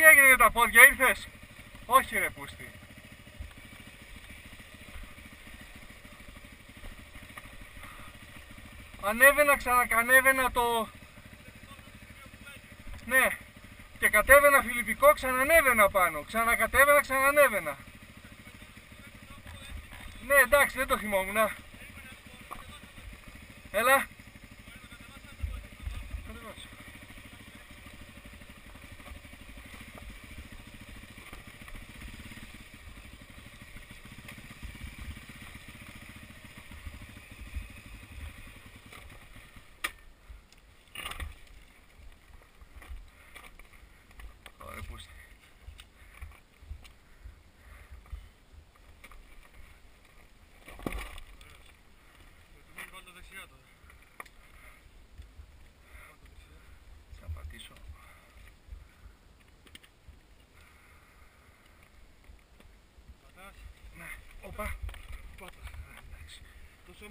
Τι έγινε με τα πόδια, ήρθες; Όχι ρε πούστη. Ανέβαινα, ξανακανέβαινα το... Ναι. Και κατέβαινα φιλιππικό, ξανανέβαινα πάνω. Ξανακατέβαινα, ξανανέβαινα. Ναι, εντάξει, δεν το θυμόμουν. Έλα.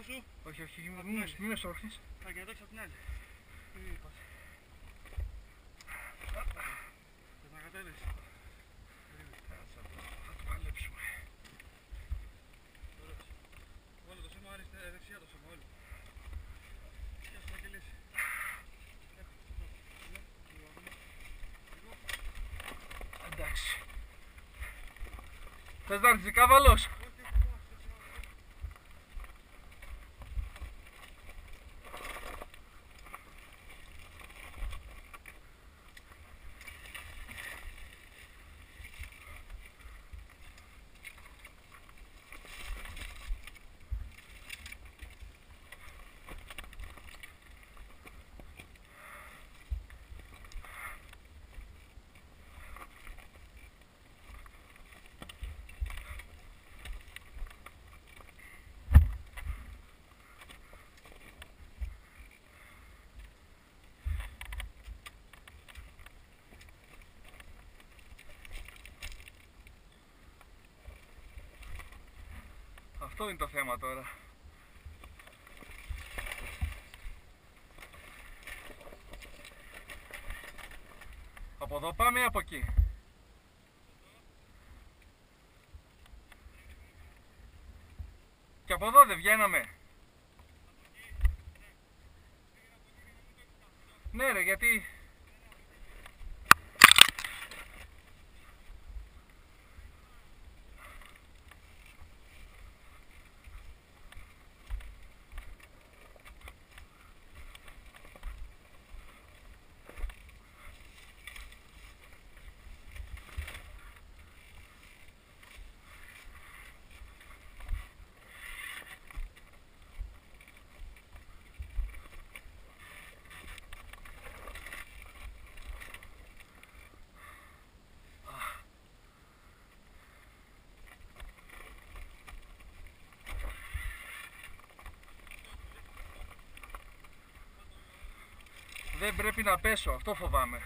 Το σώμα σου Όχι, όχι, μη με- μη με σόρχεις. θα κοιτάξει απ' την άλλη. Τι είπας. Θες να κατέβεις. Θα το- θα το παλέψουμε. Ωραίος. Όλο το σώμα αριστερά, δεξιά το σώμα όλο. Και ας ανακυλήσει. Έχω, εδώ. Ναι, λίγο ακόμα. Λίγο. Εντάξει. Θες να έρθεις κάβαλος. Αυτό είναι το θέμα τώρα. Από εδώ πάμε ή από εκεί; Και από εδώ δεν βγαίναμε. Ναι ρε γιατί δεν πρέπει να πέσω, αυτό φοβάμαι.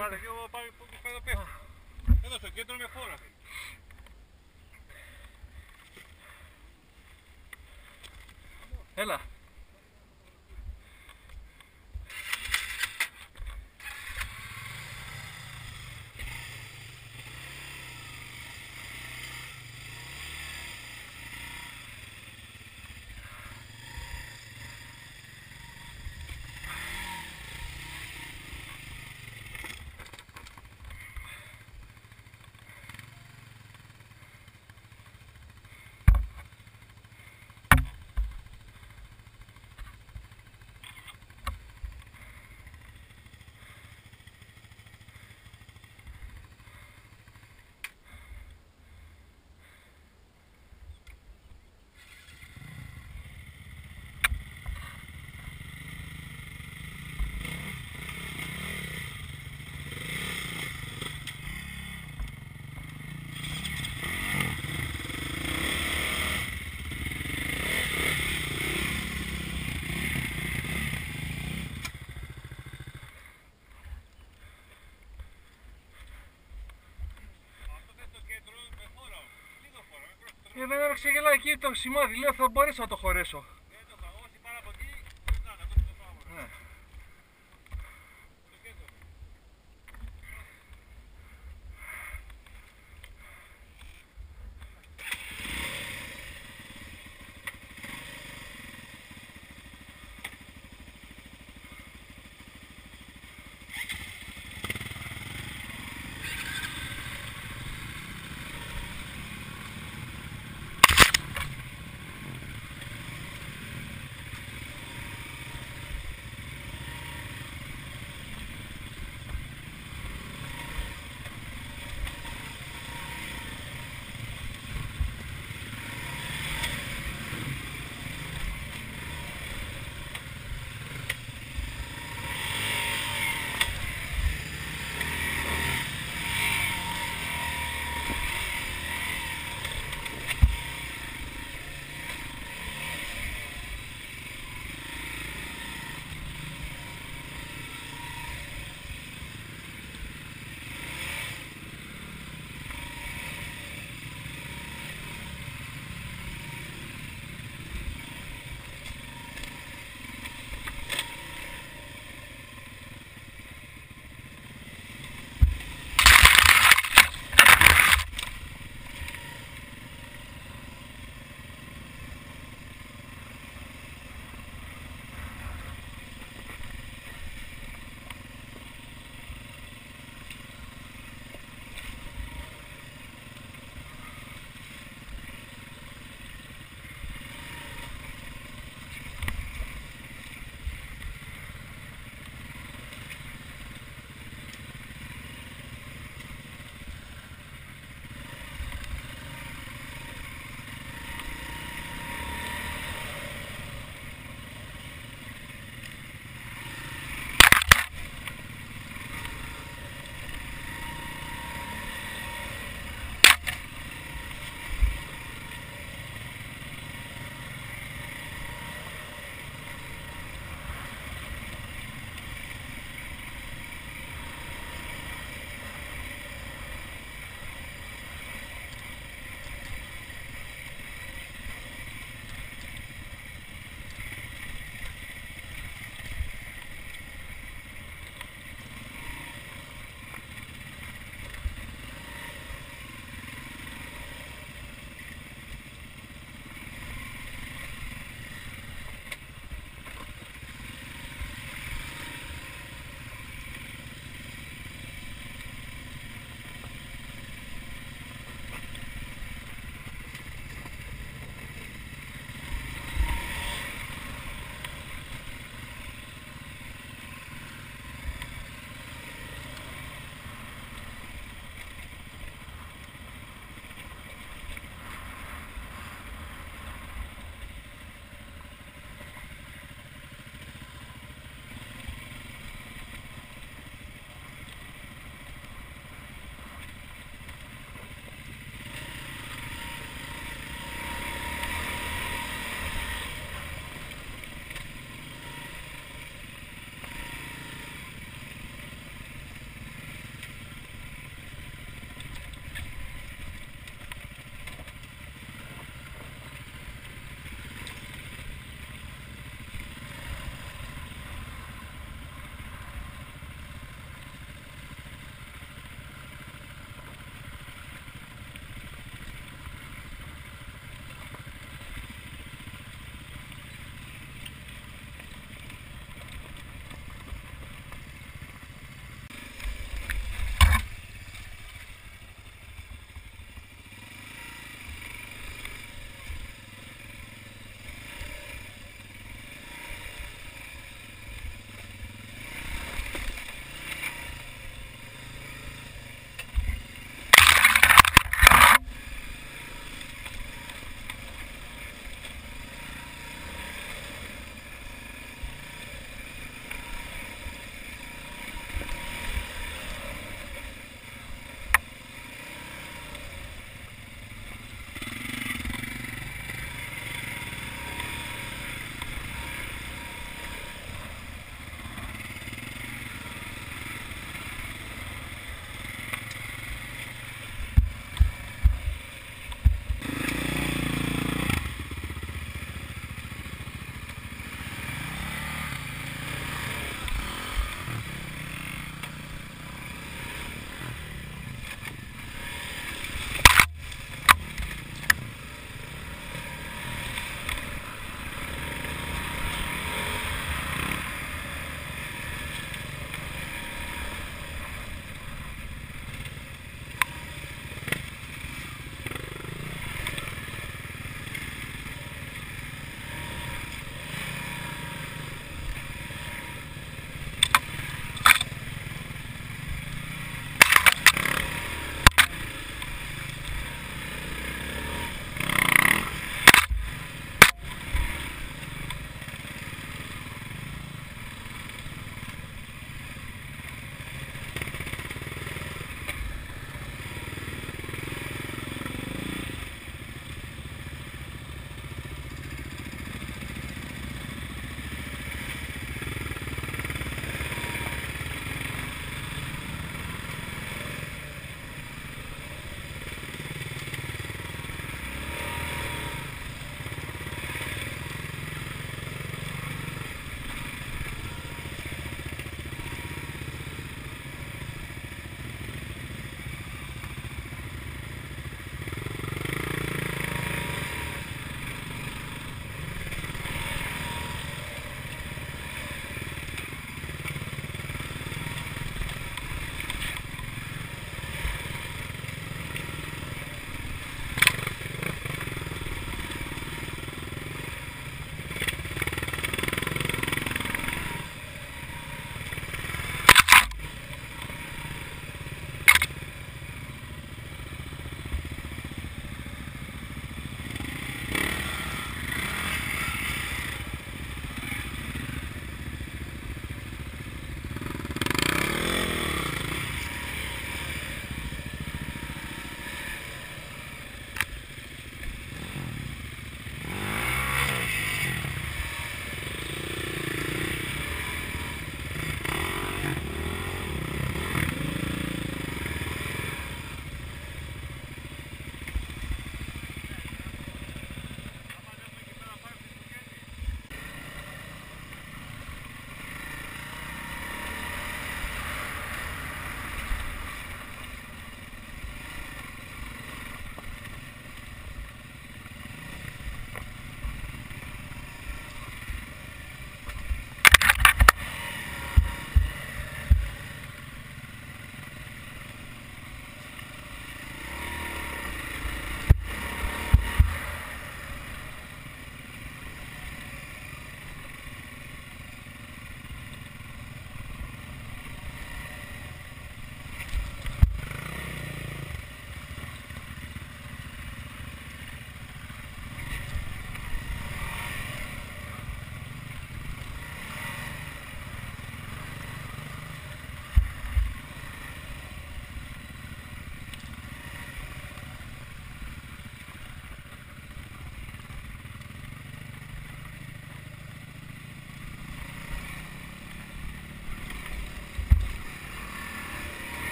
പഠിക്കുമ്പോൾ ξεγελάει εκεί το σημάδι, λέω θα μπορέσω να το χωρέσω.